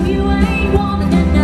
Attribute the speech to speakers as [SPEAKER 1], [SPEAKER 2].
[SPEAKER 1] you ain't wanna get down.